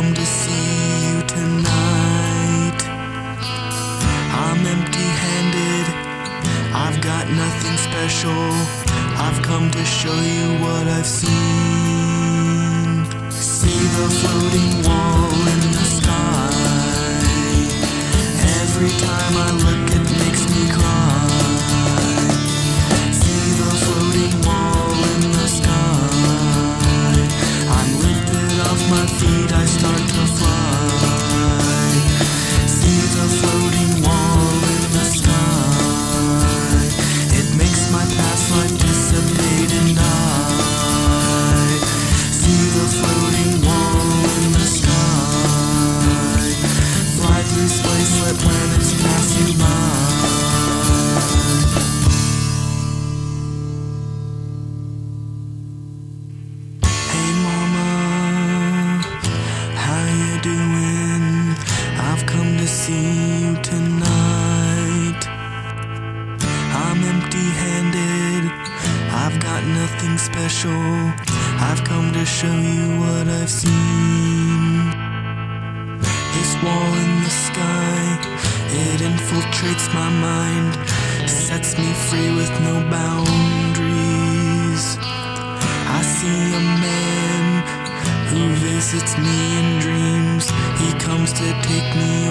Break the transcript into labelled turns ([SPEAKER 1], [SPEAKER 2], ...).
[SPEAKER 1] come to see you tonight. I'm empty handed, I've got nothing special. I've come to show you what I've seen. See the floating wall in the sky. Every time I look, it makes me cry. doing? I've come to see you tonight. I'm empty handed, I've got nothing special. I've come to show you what I've seen. This wall in the sky, it infiltrates my mind, sets me free with no bounds. Visits me in dreams. He comes to take me